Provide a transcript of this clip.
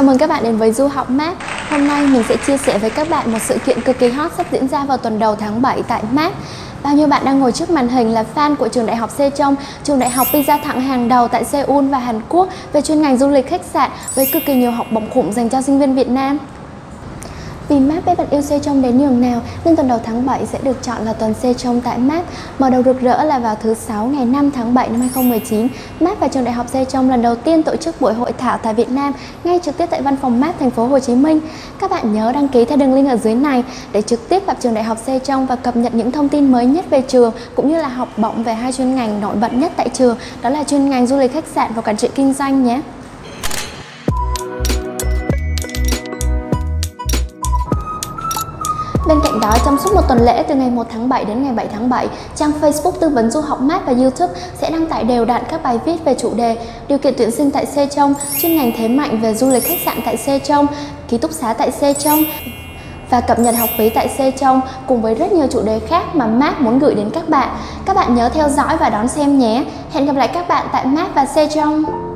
Chào mừng các bạn đến với Du học Map. Hôm nay mình sẽ chia sẻ với các bạn một sự kiện cực kỳ hot sắp diễn ra vào tuần đầu tháng 7 tại Map. Bao nhiêu bạn đang ngồi trước màn hình là fan của trường đại học Sejong, trường đại học pizza thẳng hàng đầu tại Seoul và Hàn Quốc về chuyên ngành du lịch khách sạn với cực kỳ nhiều học bổng khủng dành cho sinh viên Việt Nam. Vì map với bạn yêu xe trong đến nhường nào nên tuần đầu tháng 7 sẽ được chọn là tuần xe trong tại map. Mở đầu rực rỡ là vào thứ sáu ngày 5 tháng 7 năm 2019, map và trường đại học xe trong lần đầu tiên tổ chức buổi hội thảo tại Việt Nam ngay trực tiếp tại văn phòng map thành phố Hồ Chí Minh. Các bạn nhớ đăng ký theo đường link ở dưới này để trực tiếp gặp trường đại học xe trong và cập nhật những thông tin mới nhất về trường cũng như là học bổng về hai chuyên ngành nổi bật nhất tại trường, đó là chuyên ngành du lịch khách sạn và quản trị kinh doanh nhé. Bên cạnh đó, trong suốt một tuần lễ từ ngày 1 tháng 7 đến ngày 7 tháng 7, trang Facebook tư vấn du học mát và YouTube sẽ đăng tải đều đặn các bài viết về chủ đề điều kiện tuyển sinh tại Sejong, chuyên ngành thế mạnh về du lịch khách sạn tại Sejong, ký túc xá tại Sejong và cập nhật học phí tại Sejong cùng với rất nhiều chủ đề khác mà Map muốn gửi đến các bạn. Các bạn nhớ theo dõi và đón xem nhé. Hẹn gặp lại các bạn tại Map và Sejong.